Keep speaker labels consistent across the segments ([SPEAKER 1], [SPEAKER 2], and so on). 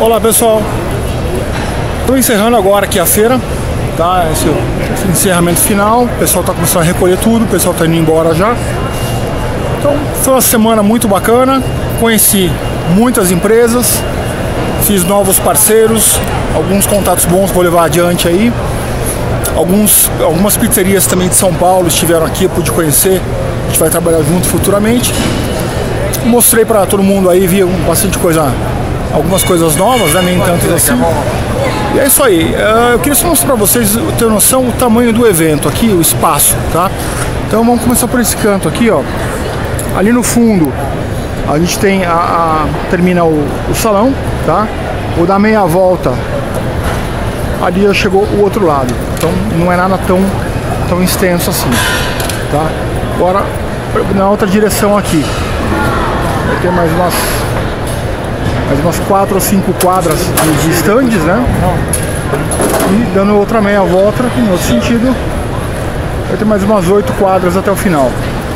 [SPEAKER 1] Olá pessoal, estou encerrando agora aqui a feira, tá? Esse, esse encerramento final, o pessoal está começando a recolher tudo, o pessoal está indo embora já. Então foi uma semana muito bacana, conheci muitas empresas, fiz novos parceiros, alguns contatos bons vou levar adiante aí. Alguns, algumas pizzerias também de São Paulo estiveram aqui, pude conhecer, a gente vai trabalhar junto futuramente. Mostrei para todo mundo aí, vi bastante coisa algumas coisas novas, né? nem tantas assim. E é isso aí. Uh, eu queria só mostrar para vocês ter noção o tamanho do evento aqui, o espaço, tá? Então vamos começar por esse canto aqui, ó. Ali no fundo a gente tem a, a termina o, o, salão, tá? O da meia volta ali já chegou o outro lado. Então não é nada tão tão extenso assim, tá? Agora na outra direção aqui. Vai ter mais umas mais umas quatro ou cinco quadras de estandes, né? E dando outra meia volta em outro sentido, vai ter mais umas oito quadras até o final.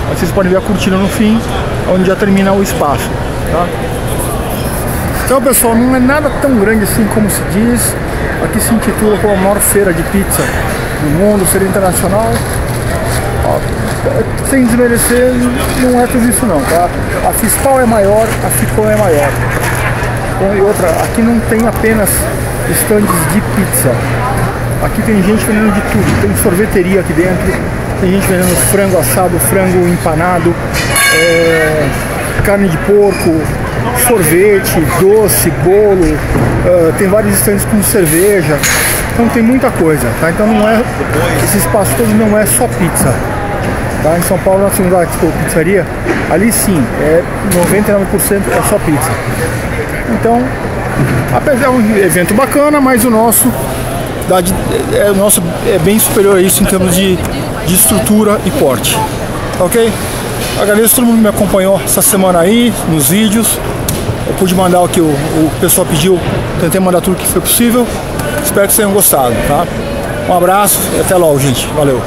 [SPEAKER 1] Aí vocês podem ver a cortina no fim, onde já termina o espaço, tá? Então pessoal, não é nada tão grande assim como se diz. Aqui se intitula como a maior feira de pizza do mundo, feira internacional. Ó, sem desmerecer, não é tudo isso não, tá? A Fispal é maior, a Ficom é maior. E outra, aqui não tem apenas estandes de pizza. Aqui tem gente vendendo de tudo. Tem sorveteria aqui dentro, tem gente vendendo frango assado, frango empanado, é, carne de porco, sorvete, doce, bolo. Uh, tem vários estandes com cerveja. Então tem muita coisa, tá? Então não é. Esse espaço todo não é só pizza. Tá? Em São Paulo nós temos lá tipo, pizzaria, ali sim, é 99% é só pizza. Então, apesar de um evento bacana, mas o nosso, é, o nosso é bem superior a isso em termos de, de estrutura e porte. Ok? Agradeço todo mundo que me acompanhou essa semana aí, nos vídeos. Eu pude mandar o que o, o pessoal pediu, tentei mandar tudo que foi possível. Espero que vocês tenham gostado, tá? Um abraço e até logo, gente. Valeu!